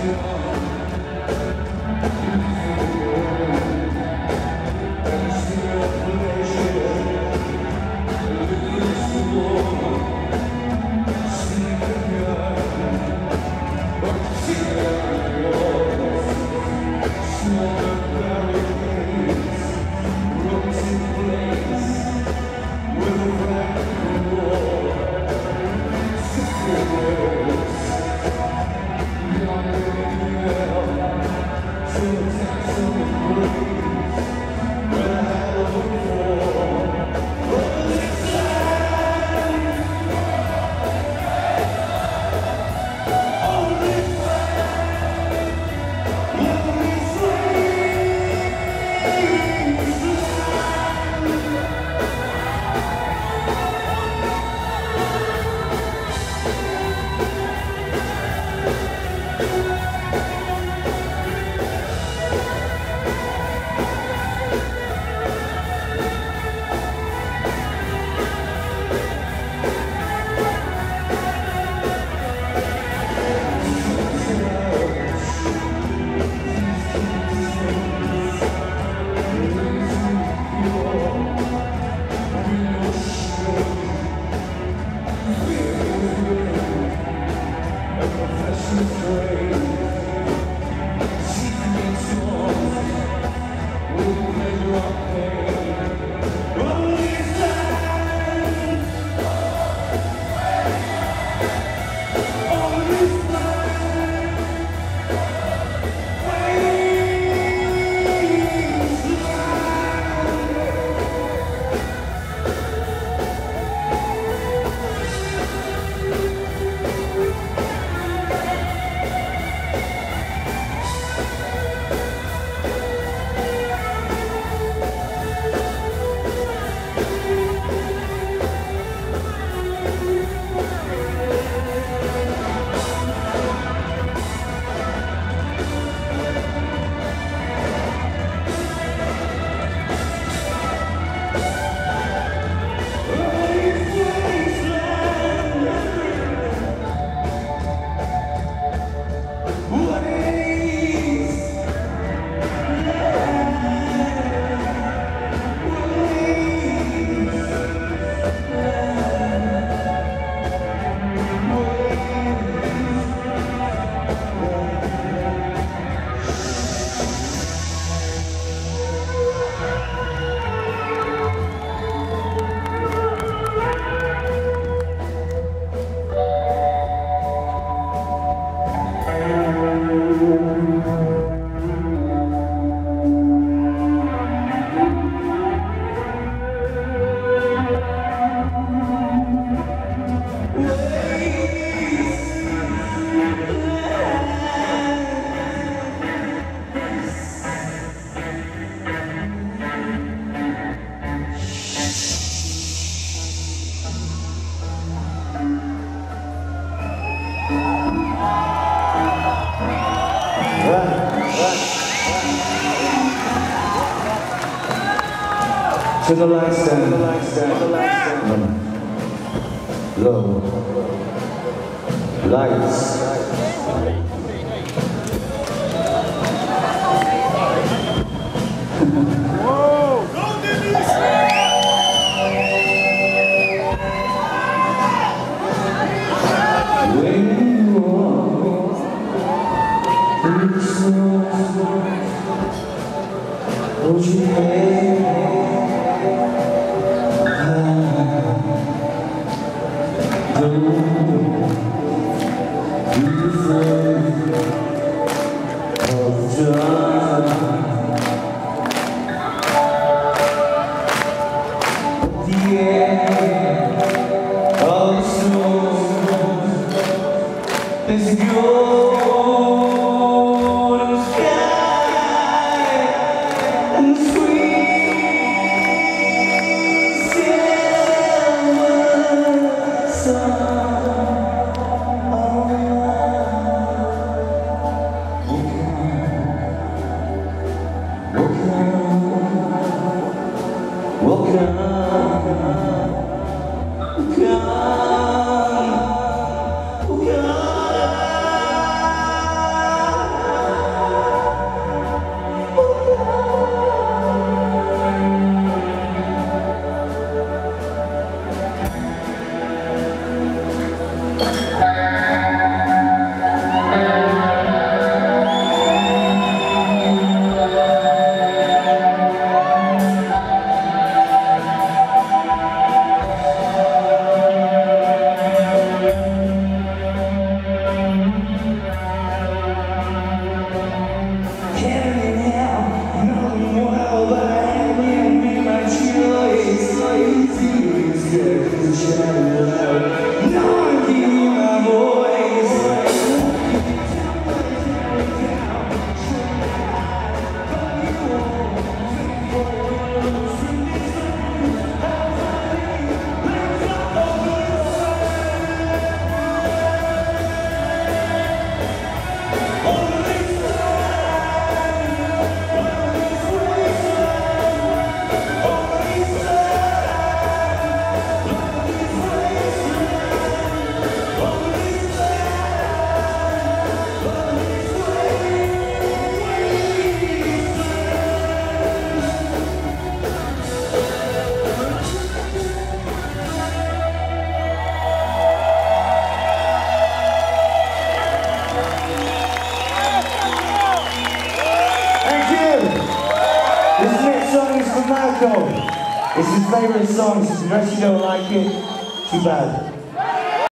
Yeah. To the lights down, low, lights. Is your It's his favourite song, so if you don't like it, too bad.